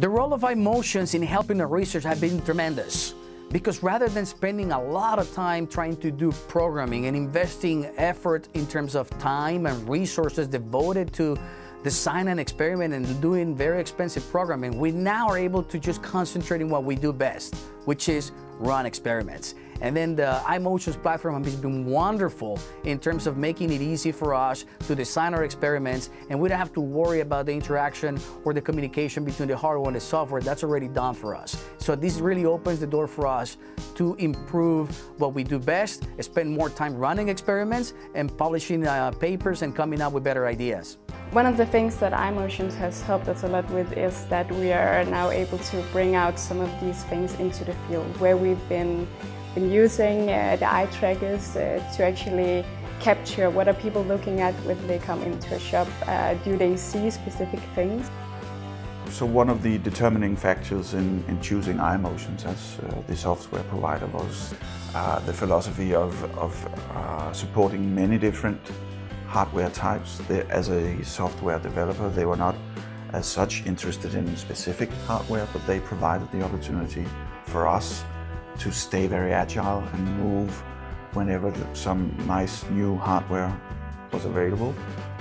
The role of iMotions in helping the research has been tremendous because rather than spending a lot of time trying to do programming and investing effort in terms of time and resources devoted to design an experiment and doing very expensive programming, we now are able to just concentrate in what we do best, which is run experiments. And then the iMotions platform has been wonderful in terms of making it easy for us to design our experiments and we don't have to worry about the interaction or the communication between the hardware and the software. That's already done for us. So this really opens the door for us to improve what we do best, spend more time running experiments and publishing uh, papers and coming up with better ideas. One of the things that iMotions has helped us a lot with is that we are now able to bring out some of these things into the field where we've been been using uh, the eye trackers uh, to actually capture what are people looking at when they come into a shop. Uh, do they see specific things? So one of the determining factors in, in choosing iMotions as uh, the software provider was uh, the philosophy of, of uh, supporting many different hardware types. They, as a software developer, they were not as such interested in specific hardware, but they provided the opportunity for us to stay very agile and move whenever some nice new hardware was available.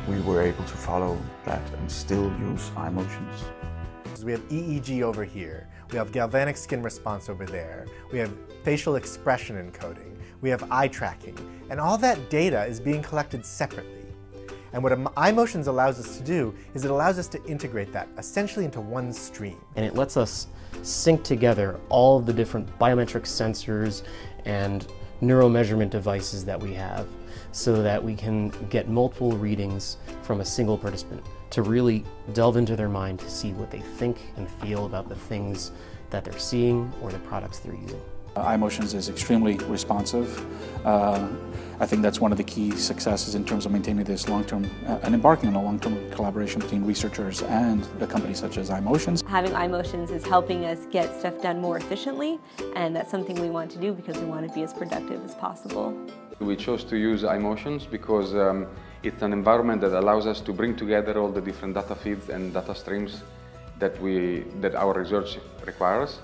We were able to follow that and still use iMotions. We have EEG over here. We have galvanic skin response over there. We have facial expression encoding. We have eye tracking. And all that data is being collected separately. And what iMotions allows us to do is it allows us to integrate that essentially into one stream. And it lets us sync together all of the different biometric sensors and neuromeasurement devices that we have so that we can get multiple readings from a single participant to really delve into their mind to see what they think and feel about the things that they're seeing or the products they're using. IMotions is extremely responsive. Uh, I think that's one of the key successes in terms of maintaining this long-term uh, and embarking on a long-term collaboration between researchers and a company such as iMotions. Having iMotions is helping us get stuff done more efficiently and that's something we want to do because we want to be as productive as possible. We chose to use iMotions because um, it's an environment that allows us to bring together all the different data feeds and data streams that, we, that our research requires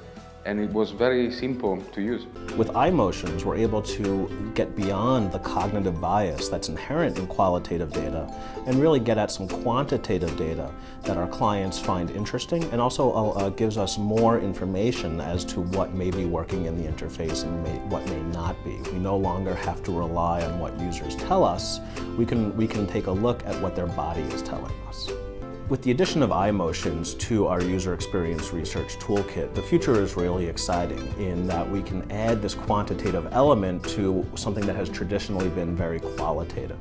and it was very simple to use. With iMotions, we're able to get beyond the cognitive bias that's inherent in qualitative data and really get at some quantitative data that our clients find interesting and also uh, uh, gives us more information as to what may be working in the interface and may, what may not be. We no longer have to rely on what users tell us. We can, we can take a look at what their body is telling us. With the addition of iMotions to our user experience research toolkit, the future is really exciting in that we can add this quantitative element to something that has traditionally been very qualitative.